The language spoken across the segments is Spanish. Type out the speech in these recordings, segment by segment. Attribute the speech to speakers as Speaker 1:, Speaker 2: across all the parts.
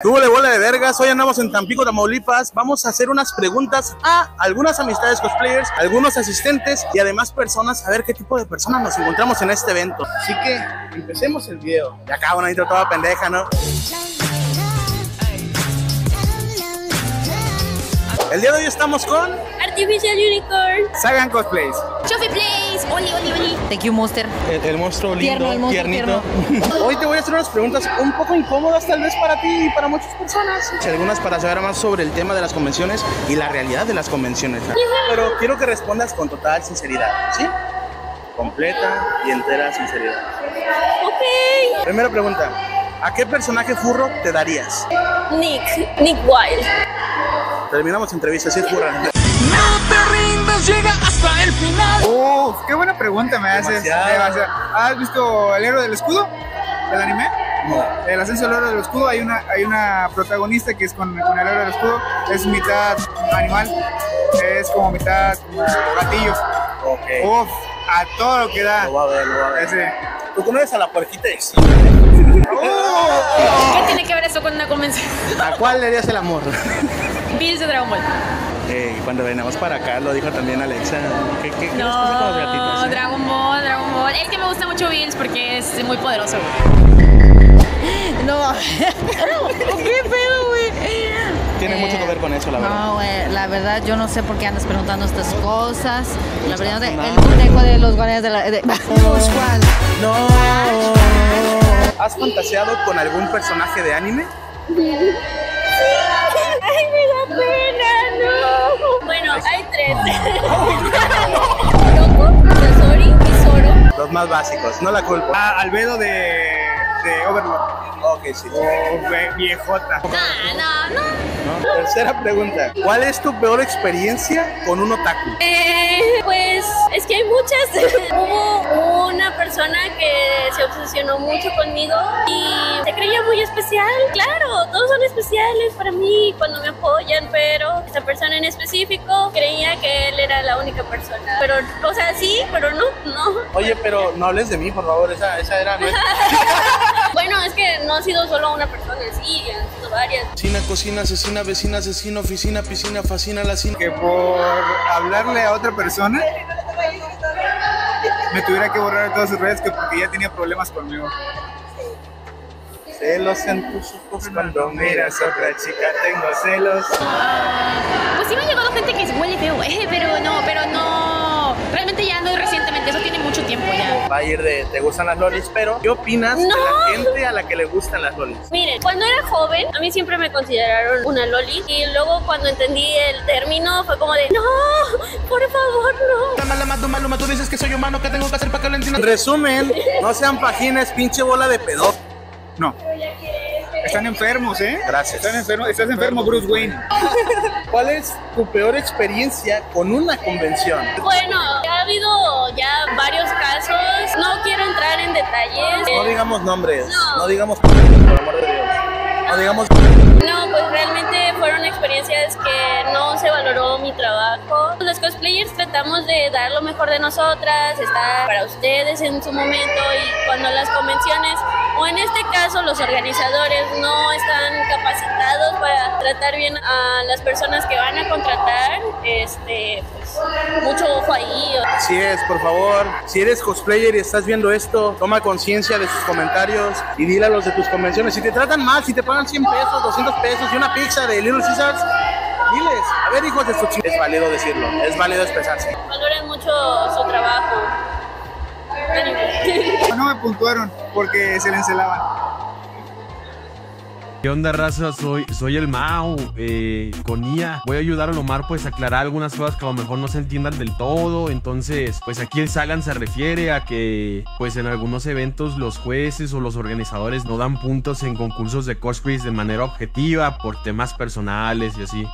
Speaker 1: Túbole bola de vergas, hoy andamos en Tampico, Tamaulipas. Vamos a hacer unas preguntas a algunas amistades cosplayers, algunos asistentes y además personas a ver qué tipo de personas nos encontramos en este evento. Así que empecemos el video. Y acá una intro toda pendeja, ¿no? El día de hoy estamos con
Speaker 2: Artificial Unicorn.
Speaker 1: Sagan Cosplays.
Speaker 2: Chofi Place. Oli, oli, oli. Thank you, Monster.
Speaker 1: El, el monstruo lindo,
Speaker 2: Tierno, el monstruo
Speaker 1: tiernito. Hoy te voy a hacer unas preguntas un poco incómodas tal vez para ti y para muchas personas. Algunas para saber más sobre el tema de las convenciones y la realidad de las convenciones. Pero quiero que respondas con total sinceridad, ¿sí? Completa y entera sinceridad.
Speaker 2: Ok.
Speaker 1: Primera pregunta. ¿A qué personaje furro te darías?
Speaker 2: Nick. Nick Wild.
Speaker 1: Terminamos entrevista, es furra.
Speaker 3: No te rindas, llega hasta el final.
Speaker 4: Uf, qué buena pregunta me haces.
Speaker 1: Demasiado.
Speaker 4: Demasiado. ¿Has visto El héroe del escudo? ¿El anime?
Speaker 1: No.
Speaker 4: El ascenso del héroe del escudo. Hay una, hay una protagonista que es con, con el héroe del escudo. Es mitad animal. Es como mitad gatillo.
Speaker 1: Ok.
Speaker 4: Uf, a todo lo que da.
Speaker 1: Lo va a ver, lo va a ver.
Speaker 4: Ese.
Speaker 1: ¿Tú conoces a la puerquita de
Speaker 2: ¿Qué tiene que ver eso con una convención?
Speaker 1: ¿A cuál le harías el amor?
Speaker 2: Bills de Dragon Ball.
Speaker 1: Eh, cuando venamos para acá, lo dijo también Alexa. ¿Qué, qué, qué les pasa con los gatitos?
Speaker 2: No,
Speaker 1: eh?
Speaker 2: Dragon Ball, Dragon Ball. Es que me gusta mucho Bills porque es muy poderoso. No. ¿Qué pedo, güey?
Speaker 1: Tiene
Speaker 5: Eh,
Speaker 1: mucho que ver con eso, la verdad.
Speaker 5: No, güey, la verdad yo no sé por qué andas preguntando estas cosas. La verdad, el conejo de los guardianes de la... de- ¿Cuál?
Speaker 1: No. ¿Has fantaseado con algún personaje de anime?
Speaker 2: Ay, me da pena, no. Bueno, hay tres. Loco, Sasori y Zoro.
Speaker 1: Los más básicos, no la culpo.
Speaker 4: Ah, Albedo de, de Overlord.
Speaker 1: Ok, sí.
Speaker 4: Oh, ve- viejota.
Speaker 2: No, no, no.
Speaker 1: ¿no? Tercera pregunta. ¿Cuál es tu peor experiencia con un otaku?
Speaker 2: Eh, pues es que hay muchas. Hubo una persona que se obsesionó mucho conmigo y se creía muy especial. Claro, todos son especiales para mí cuando me apoyan, pero esa persona en específico creía que él era la única persona. Pero, o sea, sí, pero no, no.
Speaker 1: Oye, pero no hables de mí, por favor. Esa, esa era nuestra.
Speaker 2: Que no ha sido solo una persona, sí, han sido varias.
Speaker 1: Cocina, cocina, asesina, vecina, asesina, oficina, piscina, fascina, la cina.
Speaker 4: Que por hablarle a otra persona me tuviera que borrar de todas sus redes que porque ya tenía problemas conmigo.
Speaker 1: Celos en tus ojos cuando miras a otra chica, tengo celos.
Speaker 2: Pues sí me ha llegado gente que huele feo, eh, pero no, pero no. Realmente ya no recientemente, eso tiene mucho tiempo ya.
Speaker 1: Va a ir de te gustan las lolis, pero ¿qué opinas de la gente a la que le gustan las lolis?
Speaker 2: Miren, cuando era joven, a mí siempre me consideraron una loli. Y luego cuando entendí el término, fue como de, no, por favor, no.
Speaker 1: Tú, dices que soy humano, ¿qué tengo que hacer para que lo entiendan? Resumen, no sean páginas, pinche bola de pedo.
Speaker 4: No. Están enfermos, ¿eh?
Speaker 1: Gracias.
Speaker 4: Están enfermos. Estás enfermo, Bruce Wayne.
Speaker 1: ¿Cuál es tu peor experiencia con una convención?
Speaker 2: Bueno, ya ha habido ya varios casos. No quiero entrar en detalles.
Speaker 1: No digamos nombres,
Speaker 2: No.
Speaker 1: no digamos por amor de Dios. No digamos
Speaker 2: No, pues realmente fueron experiencias que no se valoró mi trabajo. Los cosplayers tratamos de dar lo mejor de nosotras, estar para ustedes en su momento y cuando las convenciones, o en este caso los organizadores, no están capacitados para tratar bien a las personas que van a contratar, este, pues mucho ojo ahí.
Speaker 1: Así es, por favor. Si eres cosplayer y estás viendo esto, toma conciencia de sus comentarios y dile a los de tus convenciones. Si te tratan mal, si te pagan 100 pesos, 200 pesos y una pizza de Little Caesars, diles. A ver, hijos de su ching- Es válido decirlo, es válido expresarse.
Speaker 2: Valoren mucho su trabajo.
Speaker 4: No me puntuaron porque se le encelaban.
Speaker 6: ¿Qué onda, raza? Soy, soy el Mao, eh, con IA. Voy a ayudar a Omar, pues, a aclarar algunas cosas que a lo mejor no se entiendan del todo. Entonces, pues aquí el Sagan se refiere a que, pues, en algunos eventos los jueces o los organizadores no dan puntos en concursos de cosplays de manera objetiva por temas personales y así.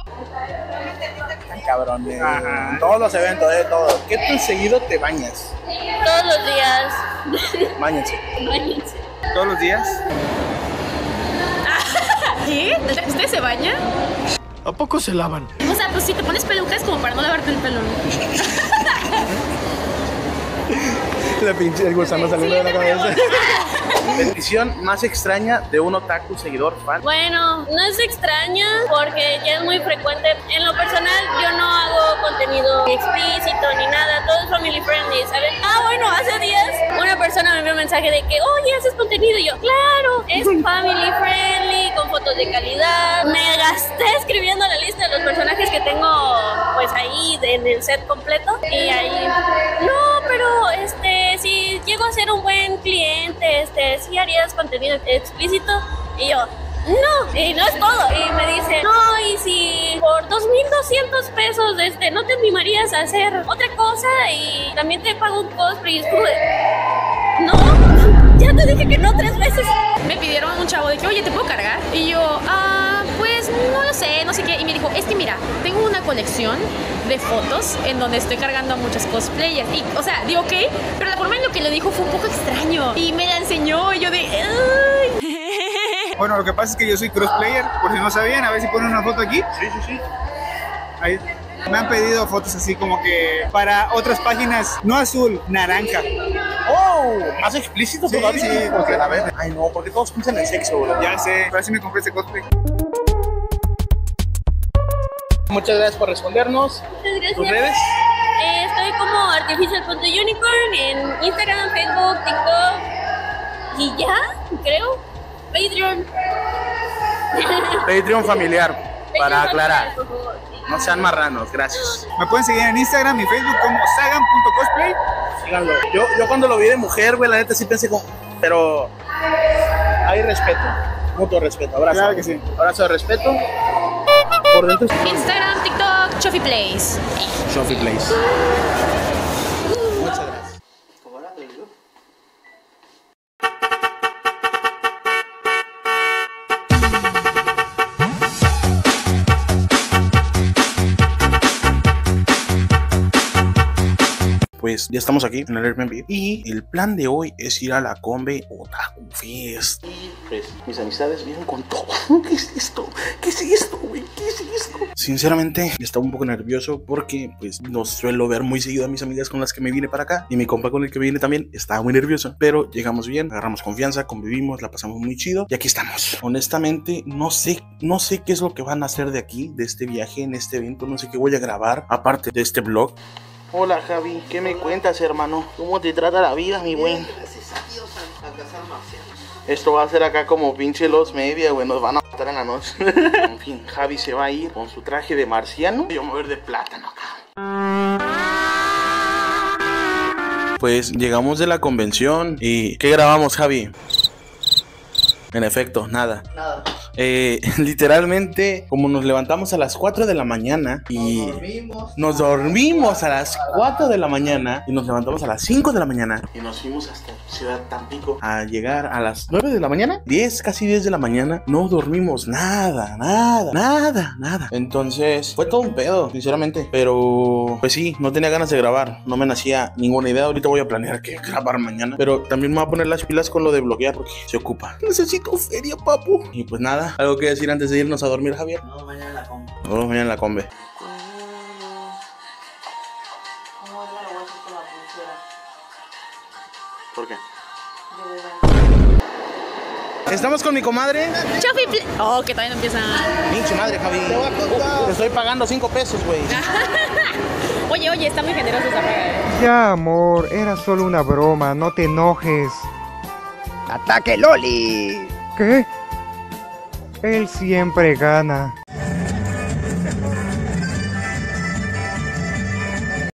Speaker 1: Cabrón, eh,
Speaker 4: Ajá.
Speaker 1: en todos los eventos, de todo. ¿Qué tan seguido te bañas?
Speaker 2: Todos los días.
Speaker 1: Báñense.
Speaker 2: Báñense.
Speaker 4: Todos los días.
Speaker 2: ¿Qué? ¿Usted se baña?
Speaker 3: ¿A poco se lavan?
Speaker 2: O sea, pues si te pones peluca es como para no lavarte el pelo. ¿no?
Speaker 1: La pinche el gusano saliendo de la cabeza. Petición más extraña de un otaku seguidor fan.
Speaker 2: Bueno, no es extraña porque ya es muy frecuente. En lo personal, yo no hago contenido explícito ni nada, todo es family friendly, ¿saben? Ah, bueno, hace días una persona me envió un mensaje de que, oye, haces contenido. Y yo, claro, es family friendly, con fotos de calidad. Me gasté escribiendo la lista de los personajes que tengo, pues ahí en el set completo. Y ahí, no, pero este, si llego a ser un buen cliente, este, sí harías contenido explícito. Y yo, no, y no es todo. Y me dice, no, y si por 2.200 pesos este, no te animarías a hacer otra cosa y también te pago un cosplay. Y no, ya te dije que no tres veces.
Speaker 7: Me pidieron un chavo de que, oye, ¿te puedo cargar? Y yo, ah, pues no lo sé, no sé qué. Y me dijo, es que mira, tengo una colección de fotos en donde estoy cargando a muchas cosplayers. Y, o sea, digo, ok, pero la forma en lo que lo dijo fue un poco extraño. Y me la enseñó y yo de, ay.
Speaker 4: Bueno, lo que pasa es que yo soy crossplayer, por si no sabían, a ver si ponen una foto aquí.
Speaker 1: Sí, sí, sí.
Speaker 4: Ahí. Me han pedido fotos así como que para otras páginas, no azul, naranja.
Speaker 1: Más explícito
Speaker 4: Sí,
Speaker 1: todavía.
Speaker 4: sí,
Speaker 1: porque la verdad. Ay, no, porque todos piensan en sexo, bro.
Speaker 4: Ya sé, pero así me compré este cosplay.
Speaker 1: Muchas gracias por respondernos.
Speaker 2: Muchas gracias.
Speaker 1: ¿Tus redes?
Speaker 2: Eh, estoy como artificial.unicorn en Instagram, Facebook, TikTok y ya, creo. Patreon.
Speaker 1: Patreon familiar, para
Speaker 2: Patreon
Speaker 1: aclarar.
Speaker 2: por favor, sí.
Speaker 1: No sean marranos, gracias.
Speaker 4: Me pueden seguir en Instagram y Facebook como sagan.cosplay.
Speaker 1: Síganlo. Yo, yo cuando lo vi de mujer, güey, la neta sí pensé como. Pero. Hay respeto. Mutuo respeto. Abrazo.
Speaker 4: Claro que sí.
Speaker 1: Abrazo de respeto. Por dentro.
Speaker 7: Instagram, TikTok, Chofi Plays.
Speaker 1: Sophie Place. Pues ya estamos aquí en el Airbnb y el plan de hoy es ir a la Combe Otaku Fest. Y pues mis amistades vienen con todo. ¿Qué es esto? ¿Qué es esto, güey? ¿Qué es esto? Sinceramente, estaba un poco nervioso porque pues no suelo ver muy seguido a mis amigas con las que me vine para acá y mi compa con el que vine también estaba muy nervioso, pero llegamos bien, agarramos confianza, convivimos, la pasamos muy chido y aquí estamos. Honestamente, no sé, no sé qué es lo que van a hacer de aquí, de este viaje, en este evento, no sé qué voy a grabar aparte de este vlog. Hola Javi, ¿qué me cuentas hermano? ¿Cómo te trata la vida, mi buen? Esto va a ser acá como pinche los media, güey, nos van a matar en la noche. en fin, Javi se va a ir con su traje de marciano y yo me voy a ir de plátano acá. Pues llegamos de la convención y ¿qué grabamos, Javi? En efecto, nada.
Speaker 8: Nada.
Speaker 1: Eh, literalmente, como nos levantamos a las 4 de la mañana y
Speaker 8: Dormimos.
Speaker 1: nos dormimos a las 4 de la mañana y nos levantamos a las 5 de la mañana y nos fuimos hasta Ciudad Tampico a llegar a las 9 de la mañana, 10, casi 10 de la mañana. No dormimos nada, nada, nada, nada. Entonces, fue todo un pedo, sinceramente. Pero, pues sí, no tenía ganas de grabar, no me nacía ninguna idea. Ahorita voy a planear que grabar mañana, pero también me voy a poner las pilas con lo de bloquear porque se ocupa. Necesito feria, papu. Y pues nada, algo que decir antes de irnos a dormir, Javier.
Speaker 8: No, mañana la compro.
Speaker 1: Nos vemos mañana en la combe. ¿Por qué? Estamos con mi comadre.
Speaker 7: Chofi. Oh, que no empieza.
Speaker 1: Pinche madre, Javi. Te estoy pagando 5 pesos, güey.
Speaker 7: Oye, oye, está muy generoso esa paga. eh.
Speaker 9: Ya, amor, era solo una broma, no te enojes.
Speaker 10: ¡Ataque Loli!
Speaker 9: ¿Qué? Él siempre gana.